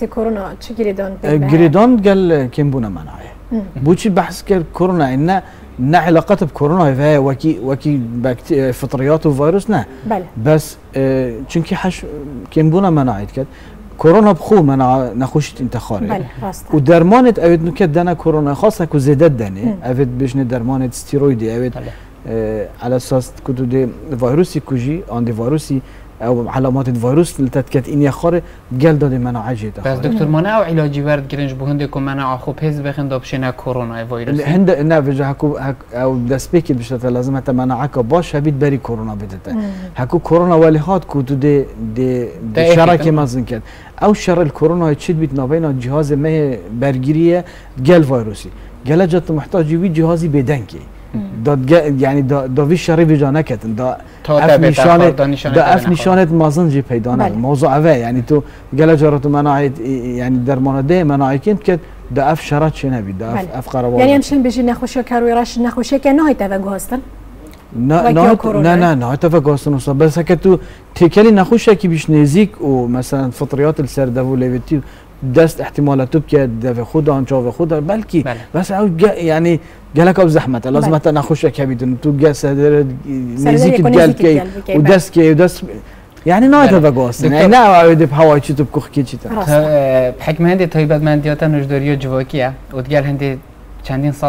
سي كورونا چه گریدان جريدون قال كم بونا مناعه بوشي بحث كر كورونا إنه نه علاقات بكورونا فهي وكي وكي بكتي فطريات وفيروس نه. بله. بس اه، چونكي حش كم بونا مناعت كد كورونا بخو مناع نخوشت انتخاره بله راست. و درمانت اوید نو که دنا کرونا خاصه که زیاده دنه مم. اوید بشنه درمانت استیرویدی اوید بله. اه، على اساس كتو دي فيروسي كوجي عند فيروسي أو علامات الفيروس اللي تتكت إن يخار قال دادي مناعه جيتا بس دکتر مانع أو علاجی ورد گرنج بو هنده که منع خوب هز بخن دابشه نه کرونا ویروس هند نه بجا هكو هك أو دست بيكي بشتا لازم حتى مناعك باش هبيت بري كورونا بدتا هكو كورونا والي هات كوتو دي دي, ده دي شركه تمام. مازن كد أو شر الكورونا تشد بيت نابين جهاز ما برجريه قال فيروسي قال جت محتاج يوي جهازي بدنكي داد جا- يعني دا دا في شر بجا نكت دا اف تبه نشانه دا دا اف. نشانه مازن جي پیدا. نه موضوع اوه يعني تو قال جرت مناعه يعني درمان ده مناعه كنت كد دا اف شرط شنو نبي دا اف. اف قرار یعنی همچنین بجی نخوشی کروی راش نخوشی که نه اوه هستن نه نه. نه نه نه تفقاستن وصل بس هكا تو تكلي نخوش كي بيش نزيك ومثلا فطريات السر دافو ليفيتي دست احتمالا تو که دو خود آنچا و خود بلکی بله. بس او یعنی گلک او زحمت لازم تا نخوش کبیدن تو گس سدر نزیک که گل کی و دست کی و دست یعنی نه تا بگوست نه نه عود هوای چی تو بکخ کی چی تا. حکمه هندی تایبت من دیاتن نجداری و جواکیه. و دیگر هندی چندین سال